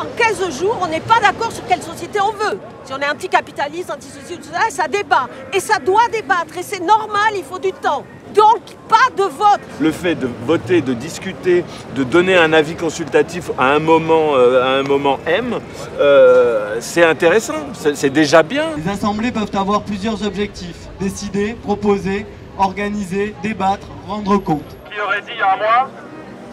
en 15 jours, on n'est pas d'accord sur quelle société on veut. Si on est anticapitaliste, anti-ceci, tout ça, ça débat. Et ça doit débattre. Et c'est normal, il faut du temps. Donc, pas de vote. Le fait de voter, de discuter, de donner un avis consultatif à un moment, euh, à un moment M, euh, c'est intéressant, c'est c'est déjà bien. Les assemblées peuvent avoir plusieurs objectifs. Décider, proposer, organiser, débattre, rendre compte. Qui aurait dit il y a un mois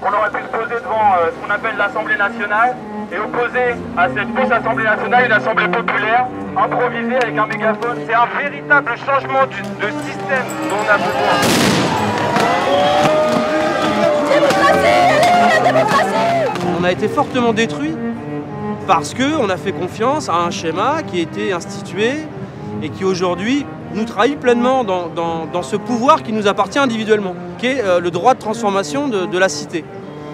qu'on aurait pu se poser devant euh, ce qu'on appelle l'Assemblée nationale et opposer à cette fausse Assemblée nationale une Assemblée populaire, improvisée avec un mégaphone. C'est un véritable changement de système dont on a besoin. On a été fortement détruit parce qu'on a fait confiance à un schéma qui a été institué et qui aujourd'hui nous trahit pleinement dans, ce pouvoir qui nous appartient individuellement, qui est euh, le droit de transformation de la cité.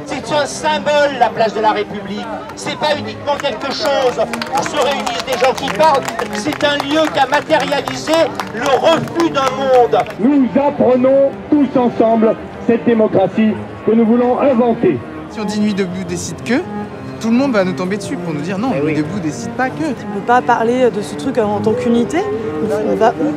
C'est un symbole, la place de la République. C'est pas uniquement quelque chose où se réunissent des gens qui parlent. C'est un lieu qui a matérialisé le refus d'un monde. Nous apprenons tous ensemble cette démocratie que nous voulons inventer. Si on dit Nuit debout décide que, tout le monde va nous tomber dessus pour nous dire non, Nuit debout décide pas que. On ne peut pas parler de ce truc en tant qu'unité. On va où?